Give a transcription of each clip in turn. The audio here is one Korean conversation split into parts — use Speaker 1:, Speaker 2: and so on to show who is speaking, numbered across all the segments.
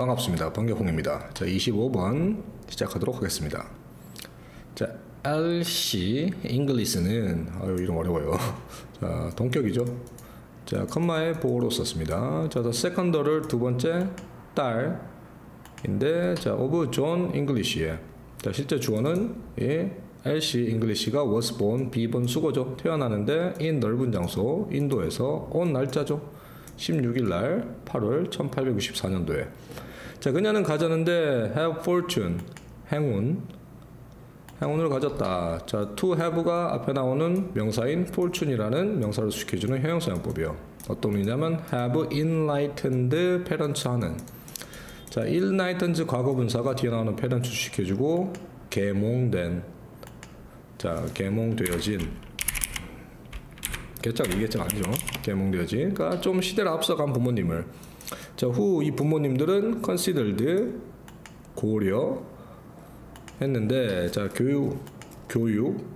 Speaker 1: 반갑습니다. 번개콩입니다. 자, 25번 시작하도록 하겠습니다. 자, LC 잉글리스는 아유 이름 어려워요. 자, 동격이죠. 자, 컴마에 보호로 썼습니다. 자, the second를 두 번째 딸인데 자, of John Inglis에 자, 실제 주어는 예, LC 잉글리시가 was born be born 숙어죠. 태어나는데 in 넓은 장소 인도에서 on 날짜죠. 16일 날 8월 1864년도에 자, 그녀는 가졌는데 have fortune, 행운, 행운을 가졌다. 자, to have가 앞에 나오는 명사인 fortune이라는 명사를 수식해주는 형용사 용법이요. 어떤 의미냐면 have enlightened parents 하는 자, enlightened 과거 분사가 뒤에 나오는 parents 수식해주고 계몽된 자, 계몽되어진 개짝 이게짝 아니죠. 계몽되어진 그러니까 좀 시대를 앞서간 부모님을 자, 후이 부모님들은 considered 고려 했는데 자, 교육 교육인데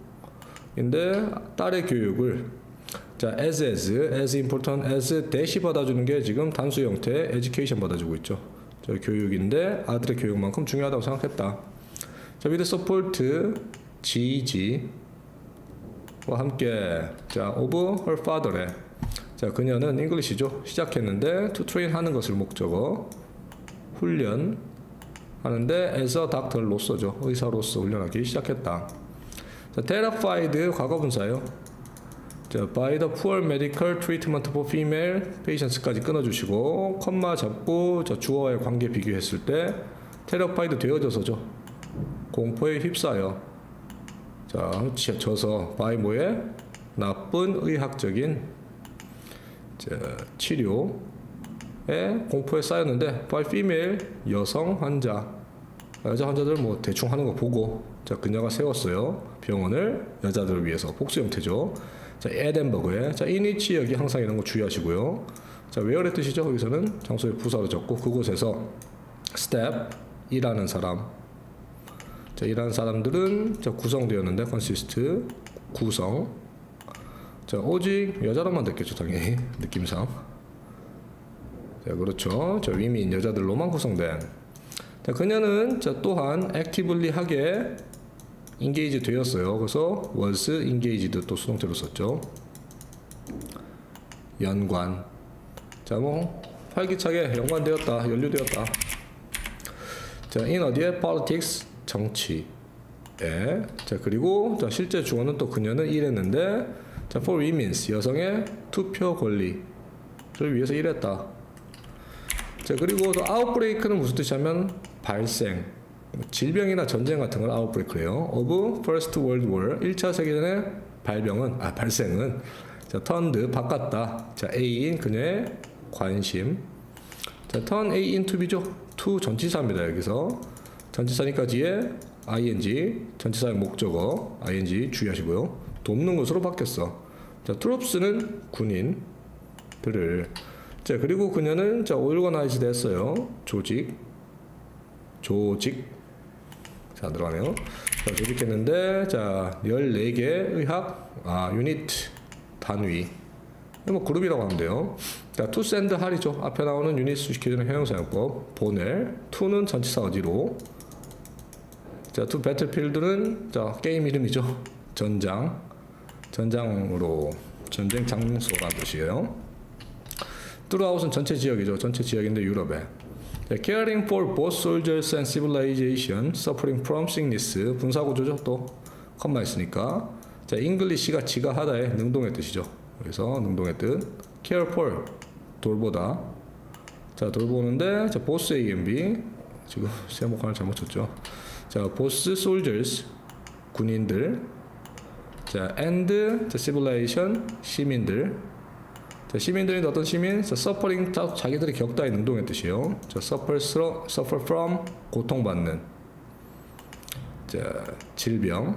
Speaker 1: 딸의 교육을 자, as as as important as 대시 받아주는 게 지금 단수 형태 education 받아주고 있죠. 자, 교육인데 아들의 교육만큼 중요하다고 생각했다. 자, with support 지지와 함께 자, of her father의 자, 그녀는 Inglis죠. 시작했는데 to train 하는 것을 목적어 훈련 하는데 as a doctor로서죠. 의사로서 훈련하기 시작했다. 자, terrified 과거 분사예요. 자, by the poor medical treatment for female patients까지 끊어주시고 컴마 잡고 자, 주어와의 관계 비교했을 때 terrified 되어져서죠. 공포에 휩싸여 자, 져서 by 뭐에 나쁜 의학적인 자, 치료에 공포에 쌓였는데 by female 여성 환자. 여자 환자들 뭐 대충 하는 거 보고 자 그녀가 세웠어요. 병원을 여자들을 위해서 복수 형태죠. 자 에덴버그에. 자 이니치 여기 항상 이런 거 주의하시고요. 자 웨어의 뜻이죠? 여기서는 장소에 부사로 적고 그곳에서 step 일하는 사람. 자 일하는 사람들은 자 구성되었는데 consist 구성 자, 오직 여자로만 듣겠죠, 당연히. 느낌상. 자, 그렇죠. 저 위민, 여자들로만 구성된. 자, 그녀는 자, 또한 actively 하게 engage 되었어요. 그래서 was engaged 또 수동태로 썼죠. 연관. 자, 뭐, 활기차게 연관되었다, 연루되었다. 자, in 어디에? politics, 정치. 예. 자, 그리고, 자, 실제 주어는 또 그녀는 일했는데, 자, for women's 여성의 투표 권리를 위해서 일했다. 자, 그리고 또 outbreak는 무슨 뜻이냐면 발생. 질병이나 전쟁 같은 걸 outbreak래요. of First World War 1차 세계대전의 발병은 아 발생은 자, turned 바꿨다. 자, A인 그녀의 관심. 자, turn A into B죠. to 전치사입니다. 여기서 전치사니까 뒤에 ing 전치사의 목적어 ing 주의하시고요. 돕는 것으로 바뀌었어. 자, 트롭스는 군인들을 자, 그리고 그녀는 자, 오일거나이즈 됐어요. 조직 조직 자, 들어가네요. 자, 조직했는데 자, 14개 의학 아, 유닛 단위 뭐 그룹이라고 하면 돼요. 자, to send 할이죠. 앞에 나오는 유닛 수식해주는 형용사용법. 보낼. to는 전치사 어디로. 자, to battlefield는 자, 게임 이름이죠. 전장. 전장으로 전쟁 장소라는 뜻이에요. throughout은 전체 지역이죠. 전체 지역인데 유럽에. Caring for both soldiers and civilization, suffering from sickness. 분사구조죠. 또 컴마 있으니까. 자, English가 지가 하다의 능동의 뜻이죠. 그래서 능동의 뜻. Care for 돌보다. 자, 돌보는데 자, boss A and B. 지금 세목하나 잘못 쳤죠. 자, boss soldiers 군인들 자, and 자, civilization 시민들. 자, 시민들이 어떤 시민? 자, suffering 자기들이 겪다 있는 운동의 뜻이요. 자, suffer, suffer from 고통받는. 자, 질병으로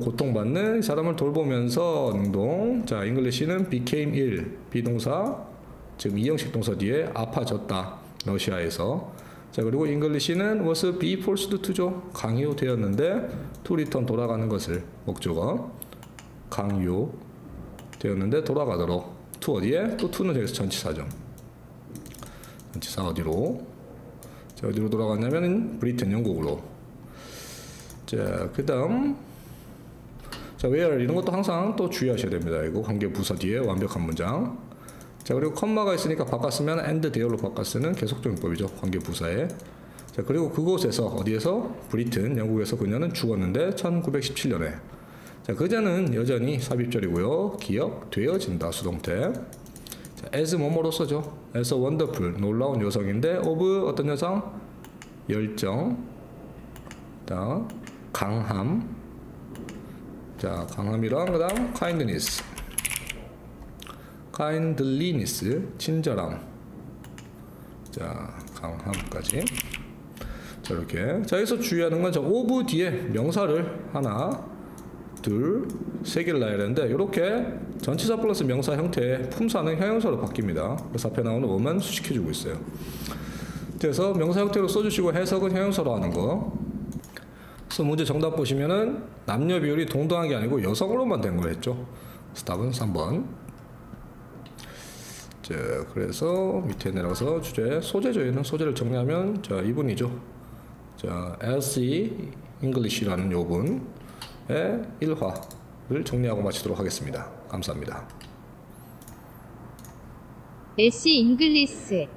Speaker 1: 고통받는 사람을 돌보면서 능동. 자, Inglis는 became ill 비동사 지금 이형식 동사 뒤에 아파졌다. 러시아에서. 자, 그리고 Inglis는 was be forced to죠. 강요되었는데 to return 돌아가는 것을 목적어 강요되었는데 돌아가도록 to 어디에? 또 to는 여기서 전치사죠. 전치사 어디로? 자 어디로 돌아갔냐면 브리튼 영국으로. 자 그다음 자 where 이런 것도 항상 또 주의하셔야 됩니다. 이거 관계 부사 뒤에 완벽한 문장. 자 그리고 컴마가 있으니까 바꿨으면 and there로 바꿨으면 계속적용법이죠. 관계 부사에. 자 그리고 그곳에서 어디에서 브리튼 영국에서 그녀는 죽었는데 1917년에. 자 그자는 여전히 삽입절이고요. 기억 되어진다 수동태. 자, as 뭐뭐로 써죠. as a wonderful 놀라운 여성인데 of 어떤 여성? 열정. 다 강함. 자 강함이랑 그 다음 kindness. Kindliness 친절함. 자 강함까지. 자 이렇게 자 여기서 주의하는 건저 of 뒤에 명사를 하나 둘, 세 개를 놔야 되는데 이렇게 전치사 플러스 명사 형태의 품사는 형용사로 바뀝니다. 그래서 앞에 나오는 오만 수식해주고 있어요. 그래서 명사 형태로 써주시고 해석은 형용사로 하는 거. 그래서 문제 정답 보시면은 남녀 비율이 동등한 게 아니고 여성으로만 된. 그래서 답은 3번. 자, 그래서 밑에 내려가서 주제 소재죠. 얘는 소재를 정리하면 자 이분이죠. 자, Elsie Inglis라는 요분. 의 일화를 정리하고 마치도록 하겠습니다. 감사합니다.
Speaker 2: Elsie Inglis